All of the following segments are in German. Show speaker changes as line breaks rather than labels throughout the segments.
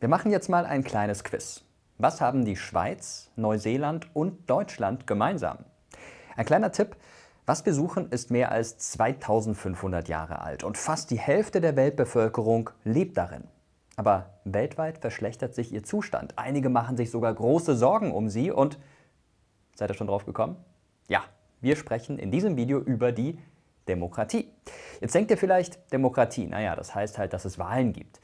Wir machen jetzt mal ein kleines Quiz. Was haben die Schweiz, Neuseeland und Deutschland gemeinsam? Ein kleiner Tipp, was wir suchen, ist mehr als 2500 Jahre alt und fast die Hälfte der Weltbevölkerung lebt darin. Aber weltweit verschlechtert sich ihr Zustand. Einige machen sich sogar große Sorgen um sie und seid ihr schon drauf gekommen? Ja, wir sprechen in diesem Video über die Demokratie. Jetzt denkt ihr vielleicht, Demokratie, naja, das heißt halt, dass es Wahlen gibt.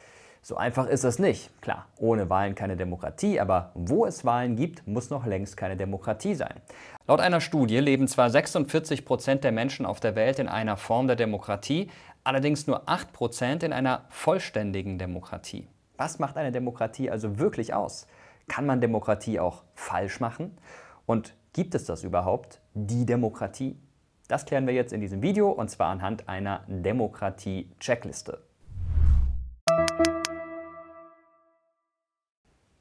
So einfach ist es nicht. Klar, ohne Wahlen keine Demokratie, aber wo es Wahlen gibt, muss noch längst keine Demokratie sein. Laut einer Studie leben zwar 46 Prozent der Menschen auf der Welt in einer Form der Demokratie, allerdings nur 8 Prozent in einer vollständigen Demokratie. Was macht eine Demokratie also wirklich aus? Kann man Demokratie auch falsch machen? Und gibt es das überhaupt, die Demokratie? Das klären wir jetzt in diesem Video und zwar anhand einer Demokratie-Checkliste.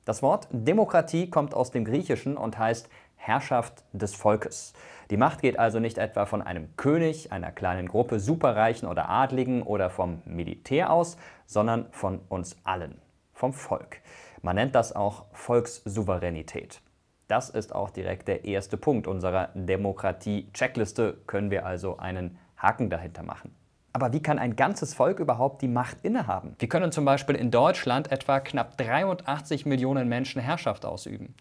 Das Wort Demokratie kommt aus dem Griechischen und heißt Herrschaft des Volkes. Die Macht geht also nicht etwa von einem König, einer kleinen Gruppe Superreichen oder Adligen oder vom Militär aus, sondern von uns allen, vom Volk. Man nennt das auch Volkssouveränität. Das ist auch direkt der erste Punkt unserer Demokratie-Checkliste, können wir also einen Haken dahinter machen. Aber wie kann ein ganzes Volk überhaupt die Macht innehaben? Wie können zum Beispiel in Deutschland etwa knapp 83 Millionen Menschen Herrschaft ausüben?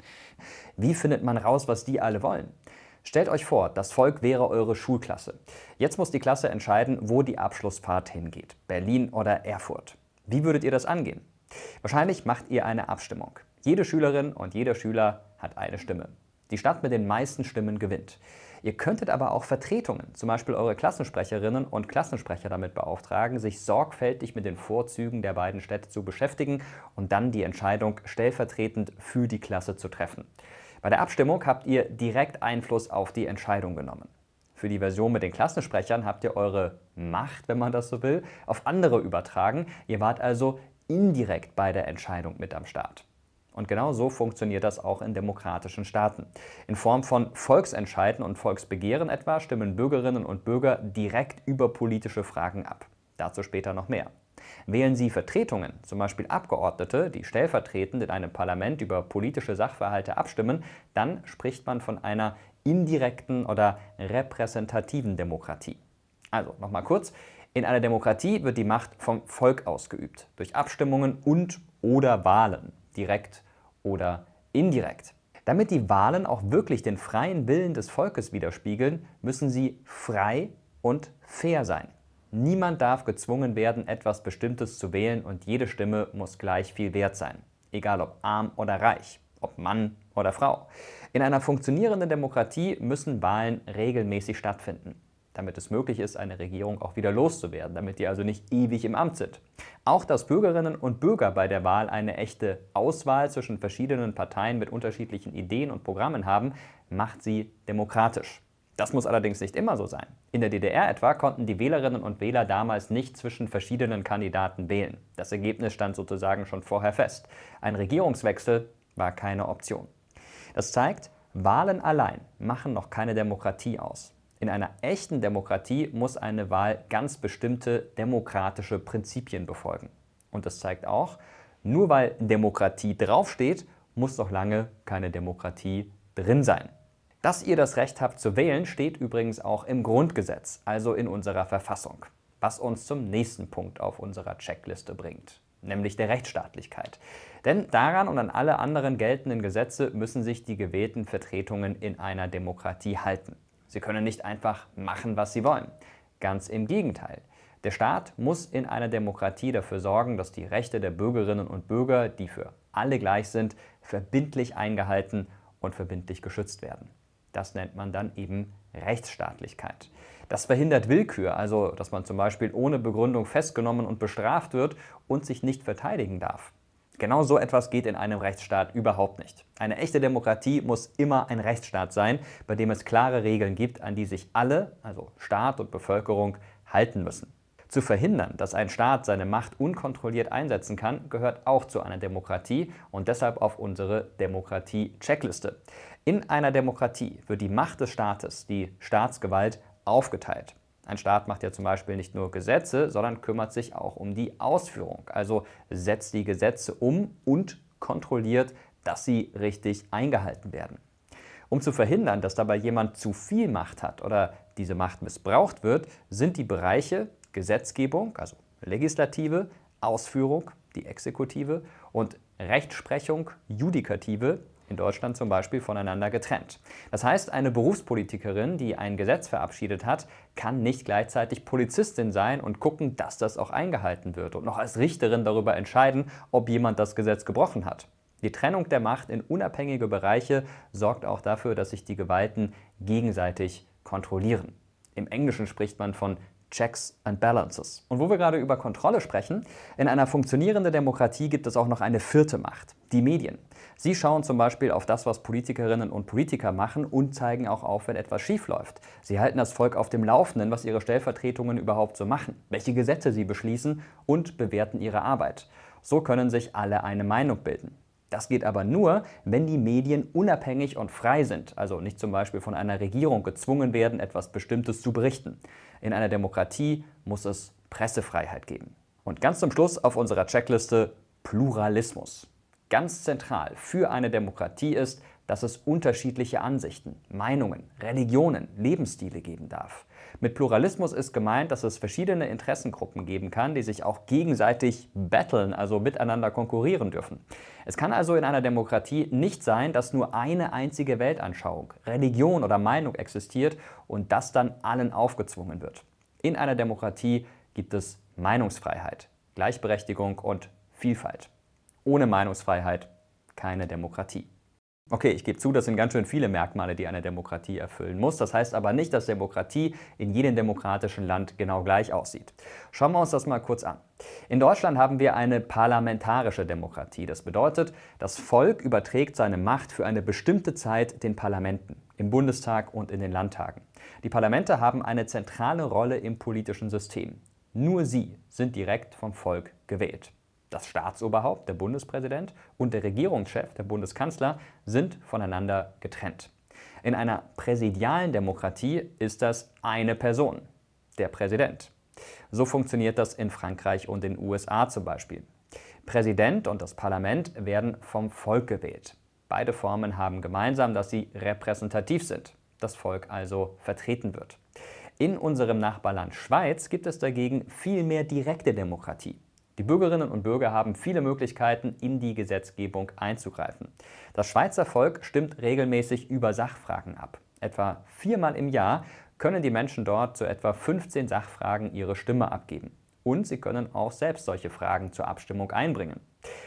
Wie findet man raus, was die alle wollen? Stellt euch vor, das Volk wäre eure Schulklasse. Jetzt muss die Klasse entscheiden, wo die Abschlussfahrt hingeht. Berlin oder Erfurt. Wie würdet ihr das angehen? Wahrscheinlich macht ihr eine Abstimmung. Jede Schülerin und jeder Schüler hat eine Stimme. Die Stadt mit den meisten Stimmen gewinnt. Ihr könntet aber auch Vertretungen, zum Beispiel eure Klassensprecherinnen und Klassensprecher damit beauftragen, sich sorgfältig mit den Vorzügen der beiden Städte zu beschäftigen und dann die Entscheidung stellvertretend für die Klasse zu treffen. Bei der Abstimmung habt ihr direkt Einfluss auf die Entscheidung genommen. Für die Version mit den Klassensprechern habt ihr eure Macht, wenn man das so will, auf andere übertragen. Ihr wart also indirekt bei der Entscheidung mit am Start. Und genau so funktioniert das auch in demokratischen Staaten. In Form von Volksentscheiden und Volksbegehren etwa stimmen Bürgerinnen und Bürger direkt über politische Fragen ab. Dazu später noch mehr. Wählen Sie Vertretungen, zum Beispiel Abgeordnete, die stellvertretend in einem Parlament über politische Sachverhalte abstimmen, dann spricht man von einer indirekten oder repräsentativen Demokratie. Also nochmal kurz, in einer Demokratie wird die Macht vom Volk ausgeübt, durch Abstimmungen und oder Wahlen direkt oder indirekt. Damit die Wahlen auch wirklich den freien Willen des Volkes widerspiegeln, müssen sie frei und fair sein. Niemand darf gezwungen werden, etwas Bestimmtes zu wählen und jede Stimme muss gleich viel wert sein. Egal ob arm oder reich, ob Mann oder Frau. In einer funktionierenden Demokratie müssen Wahlen regelmäßig stattfinden damit es möglich ist, eine Regierung auch wieder loszuwerden, damit die also nicht ewig im Amt sind. Auch dass Bürgerinnen und Bürger bei der Wahl eine echte Auswahl zwischen verschiedenen Parteien mit unterschiedlichen Ideen und Programmen haben, macht sie demokratisch. Das muss allerdings nicht immer so sein. In der DDR etwa konnten die Wählerinnen und Wähler damals nicht zwischen verschiedenen Kandidaten wählen. Das Ergebnis stand sozusagen schon vorher fest. Ein Regierungswechsel war keine Option. Das zeigt, Wahlen allein machen noch keine Demokratie aus. In einer echten Demokratie muss eine Wahl ganz bestimmte demokratische Prinzipien befolgen. Und das zeigt auch, nur weil Demokratie draufsteht, muss noch lange keine Demokratie drin sein. Dass ihr das Recht habt zu wählen, steht übrigens auch im Grundgesetz, also in unserer Verfassung. Was uns zum nächsten Punkt auf unserer Checkliste bringt, nämlich der Rechtsstaatlichkeit. Denn daran und an alle anderen geltenden Gesetze müssen sich die gewählten Vertretungen in einer Demokratie halten. Sie können nicht einfach machen, was sie wollen. Ganz im Gegenteil. Der Staat muss in einer Demokratie dafür sorgen, dass die Rechte der Bürgerinnen und Bürger, die für alle gleich sind, verbindlich eingehalten und verbindlich geschützt werden. Das nennt man dann eben Rechtsstaatlichkeit. Das verhindert Willkür, also dass man zum Beispiel ohne Begründung festgenommen und bestraft wird und sich nicht verteidigen darf. Genau so etwas geht in einem Rechtsstaat überhaupt nicht. Eine echte Demokratie muss immer ein Rechtsstaat sein, bei dem es klare Regeln gibt, an die sich alle, also Staat und Bevölkerung, halten müssen. Zu verhindern, dass ein Staat seine Macht unkontrolliert einsetzen kann, gehört auch zu einer Demokratie und deshalb auf unsere Demokratie-Checkliste. In einer Demokratie wird die Macht des Staates, die Staatsgewalt, aufgeteilt. Ein Staat macht ja zum Beispiel nicht nur Gesetze, sondern kümmert sich auch um die Ausführung. Also setzt die Gesetze um und kontrolliert, dass sie richtig eingehalten werden. Um zu verhindern, dass dabei jemand zu viel Macht hat oder diese Macht missbraucht wird, sind die Bereiche Gesetzgebung, also Legislative, Ausführung, die Exekutive und Rechtsprechung, Judikative, in Deutschland zum Beispiel voneinander getrennt. Das heißt, eine Berufspolitikerin, die ein Gesetz verabschiedet hat, kann nicht gleichzeitig Polizistin sein und gucken, dass das auch eingehalten wird und noch als Richterin darüber entscheiden, ob jemand das Gesetz gebrochen hat. Die Trennung der Macht in unabhängige Bereiche sorgt auch dafür, dass sich die Gewalten gegenseitig kontrollieren. Im Englischen spricht man von Checks and Balances. Und wo wir gerade über Kontrolle sprechen, in einer funktionierenden Demokratie gibt es auch noch eine vierte Macht, die Medien. Sie schauen zum Beispiel auf das, was Politikerinnen und Politiker machen und zeigen auch auf, wenn etwas schiefläuft. Sie halten das Volk auf dem Laufenden, was ihre Stellvertretungen überhaupt so machen, welche Gesetze sie beschließen und bewerten ihre Arbeit. So können sich alle eine Meinung bilden. Das geht aber nur, wenn die Medien unabhängig und frei sind, also nicht zum Beispiel von einer Regierung gezwungen werden, etwas Bestimmtes zu berichten. In einer Demokratie muss es Pressefreiheit geben. Und ganz zum Schluss auf unserer Checkliste Pluralismus. Ganz zentral für eine Demokratie ist, dass es unterschiedliche Ansichten, Meinungen, Religionen, Lebensstile geben darf. Mit Pluralismus ist gemeint, dass es verschiedene Interessengruppen geben kann, die sich auch gegenseitig battlen, also miteinander konkurrieren dürfen. Es kann also in einer Demokratie nicht sein, dass nur eine einzige Weltanschauung, Religion oder Meinung existiert und das dann allen aufgezwungen wird. In einer Demokratie gibt es Meinungsfreiheit, Gleichberechtigung und Vielfalt. Ohne Meinungsfreiheit keine Demokratie. Okay, ich gebe zu, das sind ganz schön viele Merkmale, die eine Demokratie erfüllen muss. Das heißt aber nicht, dass Demokratie in jedem demokratischen Land genau gleich aussieht. Schauen wir uns das mal kurz an. In Deutschland haben wir eine parlamentarische Demokratie. Das bedeutet, das Volk überträgt seine Macht für eine bestimmte Zeit den Parlamenten, im Bundestag und in den Landtagen. Die Parlamente haben eine zentrale Rolle im politischen System. Nur sie sind direkt vom Volk gewählt. Das Staatsoberhaupt, der Bundespräsident, und der Regierungschef, der Bundeskanzler, sind voneinander getrennt. In einer präsidialen Demokratie ist das eine Person, der Präsident. So funktioniert das in Frankreich und den USA zum Beispiel. Präsident und das Parlament werden vom Volk gewählt. Beide Formen haben gemeinsam, dass sie repräsentativ sind, das Volk also vertreten wird. In unserem Nachbarland Schweiz gibt es dagegen viel mehr direkte Demokratie. Die Bürgerinnen und Bürger haben viele Möglichkeiten, in die Gesetzgebung einzugreifen. Das Schweizer Volk stimmt regelmäßig über Sachfragen ab. Etwa viermal im Jahr können die Menschen dort zu etwa 15 Sachfragen ihre Stimme abgeben. Und sie können auch selbst solche Fragen zur Abstimmung einbringen.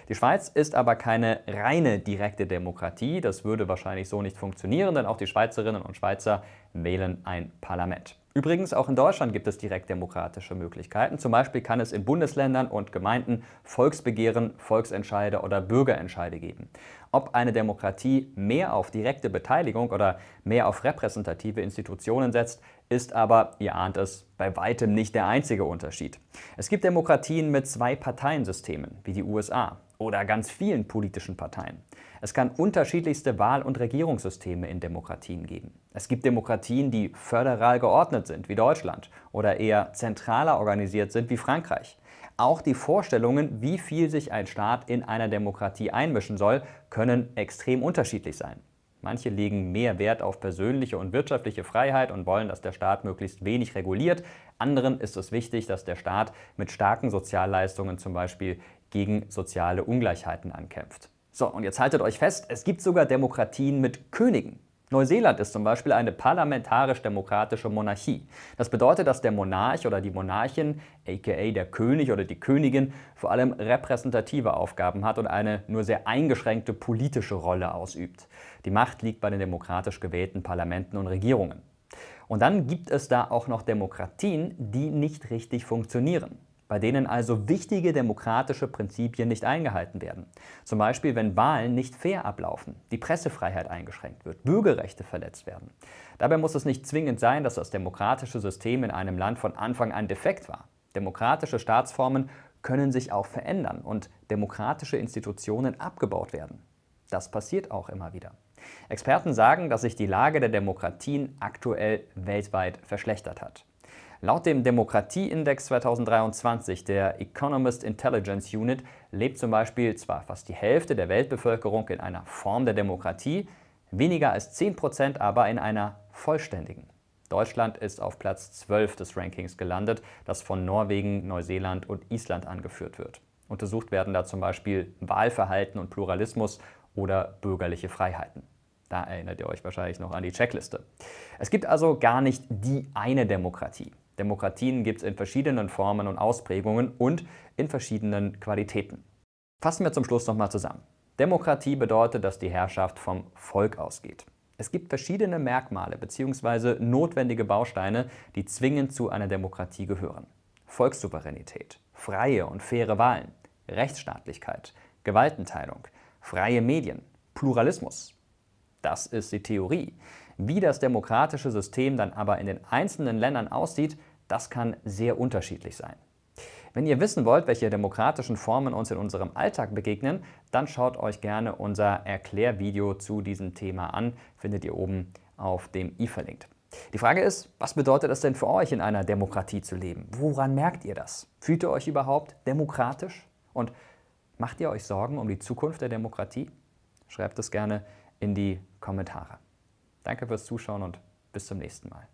Die Schweiz ist aber keine reine direkte Demokratie. Das würde wahrscheinlich so nicht funktionieren, denn auch die Schweizerinnen und Schweizer wählen ein Parlament. Übrigens, auch in Deutschland gibt es direktdemokratische Möglichkeiten. Zum Beispiel kann es in Bundesländern und Gemeinden Volksbegehren, Volksentscheide oder Bürgerentscheide geben. Ob eine Demokratie mehr auf direkte Beteiligung oder mehr auf repräsentative Institutionen setzt, ist aber, ihr ahnt es, bei weitem nicht der einzige Unterschied. Es gibt Demokratien mit zwei Parteiensystemen, wie die USA, oder ganz vielen politischen Parteien. Es kann unterschiedlichste Wahl- und Regierungssysteme in Demokratien geben. Es gibt Demokratien, die föderal geordnet sind, wie Deutschland, oder eher zentraler organisiert sind, wie Frankreich. Auch die Vorstellungen, wie viel sich ein Staat in einer Demokratie einmischen soll, können extrem unterschiedlich sein. Manche legen mehr Wert auf persönliche und wirtschaftliche Freiheit und wollen, dass der Staat möglichst wenig reguliert. Anderen ist es wichtig, dass der Staat mit starken Sozialleistungen zum Beispiel gegen soziale Ungleichheiten ankämpft. So, und jetzt haltet euch fest, es gibt sogar Demokratien mit Königen. Neuseeland ist zum Beispiel eine parlamentarisch-demokratische Monarchie. Das bedeutet, dass der Monarch oder die Monarchin, aka der König oder die Königin, vor allem repräsentative Aufgaben hat und eine nur sehr eingeschränkte politische Rolle ausübt. Die Macht liegt bei den demokratisch gewählten Parlamenten und Regierungen. Und dann gibt es da auch noch Demokratien, die nicht richtig funktionieren bei denen also wichtige demokratische Prinzipien nicht eingehalten werden. Zum Beispiel, wenn Wahlen nicht fair ablaufen, die Pressefreiheit eingeschränkt wird, Bürgerrechte verletzt werden. Dabei muss es nicht zwingend sein, dass das demokratische System in einem Land von Anfang an defekt war. Demokratische Staatsformen können sich auch verändern und demokratische Institutionen abgebaut werden. Das passiert auch immer wieder. Experten sagen, dass sich die Lage der Demokratien aktuell weltweit verschlechtert hat. Laut dem Demokratieindex 2023 der Economist Intelligence Unit lebt zum Beispiel zwar fast die Hälfte der Weltbevölkerung in einer Form der Demokratie, weniger als 10% aber in einer vollständigen. Deutschland ist auf Platz 12 des Rankings gelandet, das von Norwegen, Neuseeland und Island angeführt wird. Untersucht werden da zum Beispiel Wahlverhalten und Pluralismus oder bürgerliche Freiheiten. Da erinnert ihr euch wahrscheinlich noch an die Checkliste. Es gibt also gar nicht die eine Demokratie. Demokratien gibt es in verschiedenen Formen und Ausprägungen und in verschiedenen Qualitäten. Fassen wir zum Schluss nochmal zusammen. Demokratie bedeutet, dass die Herrschaft vom Volk ausgeht. Es gibt verschiedene Merkmale bzw. notwendige Bausteine, die zwingend zu einer Demokratie gehören. Volkssouveränität, freie und faire Wahlen, Rechtsstaatlichkeit, Gewaltenteilung, freie Medien, Pluralismus. Das ist die Theorie. Wie das demokratische System dann aber in den einzelnen Ländern aussieht, das kann sehr unterschiedlich sein. Wenn ihr wissen wollt, welche demokratischen Formen uns in unserem Alltag begegnen, dann schaut euch gerne unser Erklärvideo zu diesem Thema an, findet ihr oben auf dem i verlinkt. Die Frage ist, was bedeutet es denn für euch, in einer Demokratie zu leben? Woran merkt ihr das? Fühlt ihr euch überhaupt demokratisch? Und macht ihr euch Sorgen um die Zukunft der Demokratie? Schreibt es gerne in die Kommentare. Danke fürs Zuschauen und bis zum nächsten Mal.